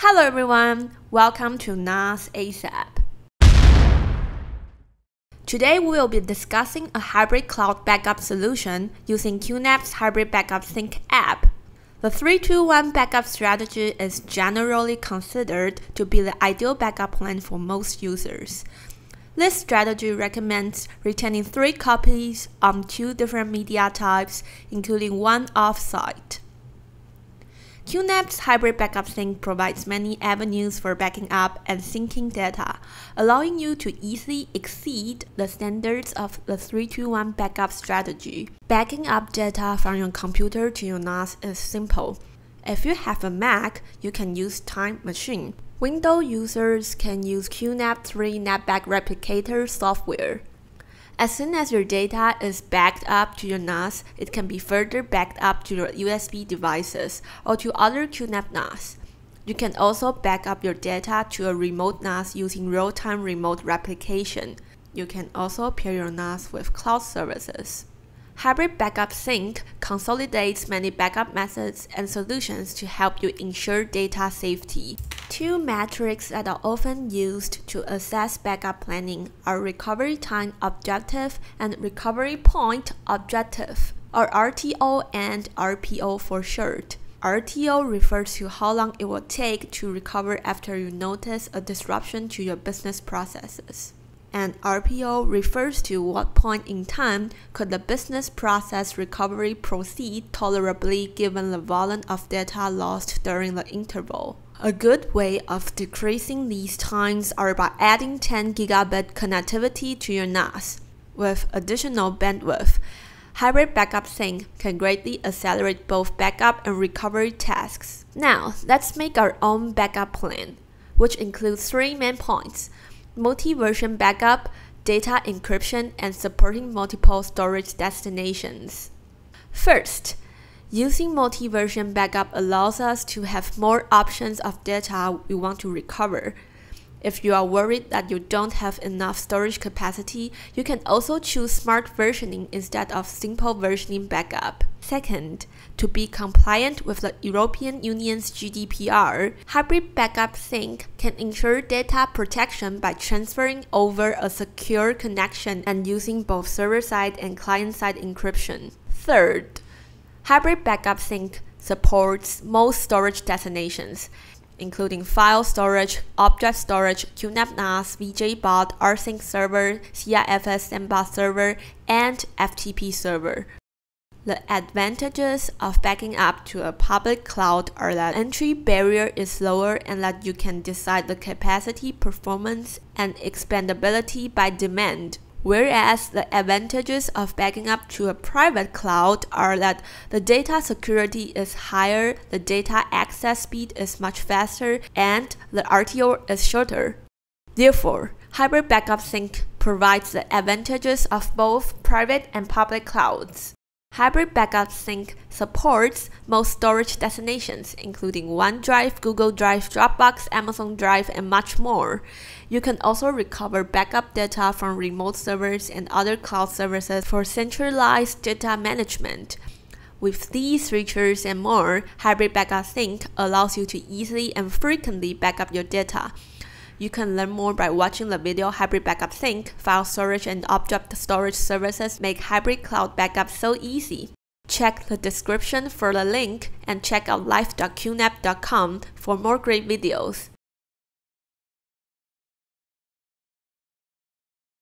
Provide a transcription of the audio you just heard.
Hello everyone, welcome to NAS ASAP. Today we will be discussing a hybrid cloud backup solution using QNAP's Hybrid Backup Sync app. The 321 backup strategy is generally considered to be the ideal backup plan for most users. This strategy recommends retaining three copies on two different media types, including one off-site. QNAP's Hybrid Backup Sync provides many avenues for backing up and syncing data, allowing you to easily exceed the standards of the 321 backup strategy. Backing up data from your computer to your NAS is simple. If you have a Mac, you can use Time Machine. Windows users can use QNAP 3 NetBak Replicator software. As soon as your data is backed up to your NAS, it can be further backed up to your USB devices or to other QNAP NAS. You can also back up your data to a remote NAS using real-time remote replication. You can also pair your NAS with cloud services. Hybrid Backup Sync consolidates many backup methods and solutions to help you ensure data safety. Two metrics that are often used to assess backup planning are recovery time objective and recovery point objective, or RTO and RPO for short. RTO refers to how long it will take to recover after you notice a disruption to your business processes and RPO refers to what point in time could the business process recovery proceed tolerably given the volume of data lost during the interval. A good way of decreasing these times are by adding 10 gigabit connectivity to your NAS. With additional bandwidth, Hybrid Backup Sync can greatly accelerate both backup and recovery tasks. Now, let's make our own backup plan, which includes three main points multi-version backup, data encryption, and supporting multiple storage destinations. First, using multi-version backup allows us to have more options of data we want to recover. If you are worried that you don't have enough storage capacity, you can also choose smart versioning instead of simple versioning backup. Second, to be compliant with the European Union's GDPR, Hybrid Backup Sync can ensure data protection by transferring over a secure connection and using both server-side and client-side encryption. Third, Hybrid Backup Sync supports most storage destinations, including file storage, object storage, QNAP NAS, VJBOD, rsync server, CIFS Sandbox server, and FTP server. The advantages of backing up to a public cloud are that entry barrier is lower and that you can decide the capacity, performance, and expandability by demand. Whereas the advantages of backing up to a private cloud are that the data security is higher, the data access speed is much faster, and the RTO is shorter. Therefore, Hybrid Backup Sync provides the advantages of both private and public clouds. Hybrid Backup Sync supports most storage destinations, including OneDrive, Google Drive, Dropbox, Amazon Drive, and much more. You can also recover backup data from remote servers and other cloud services for centralized data management. With these features and more, Hybrid Backup Sync allows you to easily and frequently backup your data. You can learn more by watching the video Hybrid Backup Sync. File storage and object storage services make hybrid cloud backup so easy. Check the description for the link and check out live.qnap.com for more great videos.